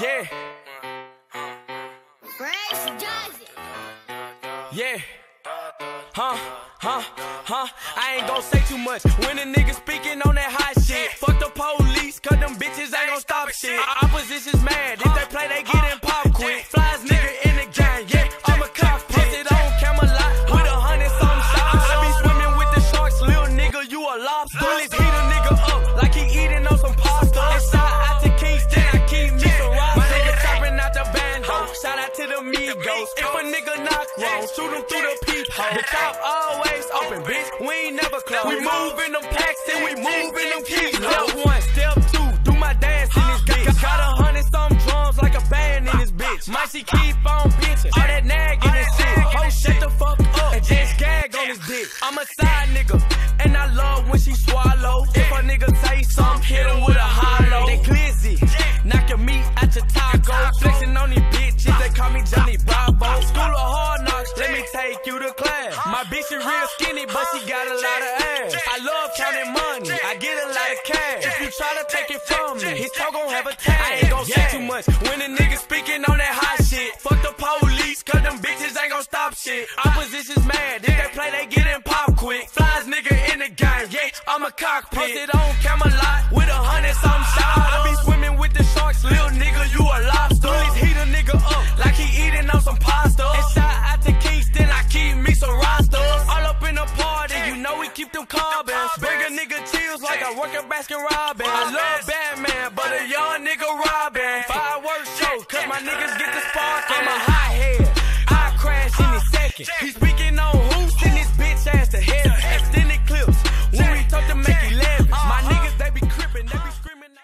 Yeah, Fresh does it. yeah. Huh, huh, huh. I ain't gon' say too much when a nigga speaking on that hot shit. Fuck the police, cause them bitches ain't gon' stop shit. Opposition's mad, if they play, they get in pop quick. Flies nigga in the gang, yeah. I'm a cop, post it on Camelot with a hundred something shots. I be swimming with the sharks, little nigga, you a lobster. If a nigga knock wrong, shoot him through the peephole. The top always open, bitch. We ain't never close. We move in them packs and we move in them keys. Step one, step two, do my dance in this bitch. Got a hundred some drums like a band in this bitch. Might she keep on bitching. All that nagging and shit. Ho, shut the fuck up and just gag on his dick. I'm a side nigga, and I love when she you to class. My bitch is real skinny, but she got a lot of ass. I love counting money, I get a lot of cash. If you try to take it from me, his talk gon' have a tag. I ain't gon' say too much when a nigga speaking on that hot shit. Fuck the police, cause them bitches ain't gon' stop shit. Opposition's mad, if they play, they get in pop quick. Flies nigga in the game, yeah, I'm a cockpit. Posted on Camelot with a hundred some shots. keep them carbons. Bigger nigga chills like I work at Baskin Robbins. I love Batman, but a young nigga robbing. Fireworks show, cause my niggas get the spark. I'm a hot head, I crash any second. He's speaking on who? Send this bitch ass to hell. Extended clips, when we